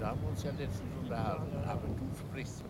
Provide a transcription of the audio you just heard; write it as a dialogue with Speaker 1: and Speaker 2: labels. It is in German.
Speaker 1: da haben wir uns ja letztens unterhalten, aber du sprichst